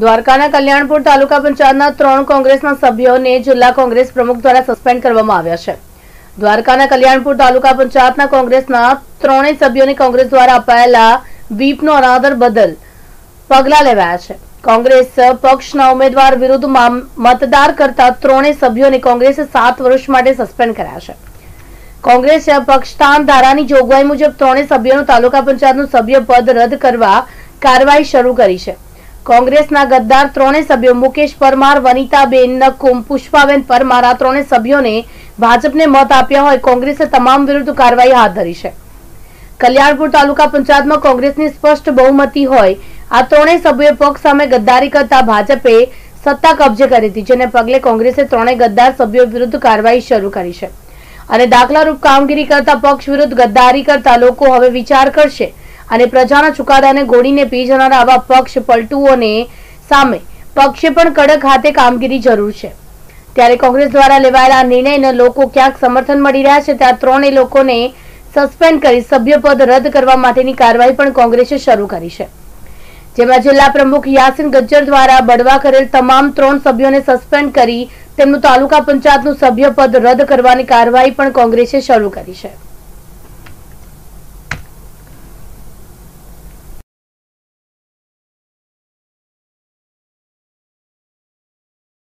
દ્વારકાના કલ્યાણપુર તાલુકા પંચાયતના ત્રણ કોંગ્રેસના સભ્યોને જિલ્લા કોંગ્રેસ પ્રમુખ દ્વારા સસ્પેન્ડ કરવામાં આવ્યા છે. દ્વારકાના કલ્યાણપુર તાલુકા પંચાયતના કોંગ્રેસના ત્રણેય સભ્યોને કોંગ્રેસ દ્વારા અપાયેલા વીપનો અનાદર બદલ પગલાં લેવાયા છે. કોંગ્રેસ પક્ષના ઉમેદવાર વિરુદ્ધ મતદાર કરતા ત્રણેય સભ્યોને કોંગ્રેસે સાત વર્ષ માટે સસ્પેન્ડ કર્યા છે. કોંગ્રેસે પક્ષતાન ધારાની જોગવાઈ મુજબ ત્રણેય સભ્યોનું તાલુકા પંચાયતનું સભ્ય પદ રદ કરવા કાર્યવાહી શરૂ કરી છે. કોંગ્રેસના ગદ્દાર ત્રણેય સભ્યો મુકેશ પરમાર, વનિતાબેન, નકુમ, પુષ્પાબેન પરમાર આ ત્રણેય સભ્યોને ભાજપને મત આપ્યા હોય, કોંગ્રેસે તમામ વિરુદ્ધ કાર્યવાહી હાથ ધરી છે. કલ્યાણપુર તાલુકા પંચાયતમાં કોંગ્રેસની સ્પષ્ટ બહુમતી હોય, આ ત્રણેય સભ્યોએ પક્ષ સામે ગદ્દારી કરતા ભાજપે સત્તા કબજે કરી હતી, જેને પગલે કોંગ્રેસે ત્રણેય ગદ્દાર સભ્યો વિરુદ્ધ કાર્યવાહી શરૂ કરી છે. અને દાખલારૂપ કામગીરી કરતા પક્ષ વિરુદ્ધ ગદ્દારી કરતા લોકો હવે વિચાર કરશે અને પ્રજાના ચુકાદાને ગોળીને પી જનારા આવા પક્ષ પલટુઓને સામે. પક્ષે પણ કડક હાથે કામગીરી જરૂર છે. ત્યારે કોંગ્રેસ દ્વારા લેવાયેલા નિર્ણયને લોકો ક્યાંક સમર્થન મળી રહ્યા છે, ત્યાં ત્રણેય લોકોને સસ્પેન્ડ કરી સભ્યપદ રદ કરવા માટેની કાર્યવાહી પણ કોંગ્રેસે શરૂ કરી છે. જેમાં જિલ્લા પ્રમુખ યાસીન ગજ્જર દ્વારા બળવા કરેલ તમામ ત્રણ સભ્યોને સસ્પેન્ડ કરી તેમનું તાલુકા પંચાયતનું સભ્યપદ રદ કરવાની કાર્યવાહી પણ કોંગ્રેસે શરૂ કરી છે.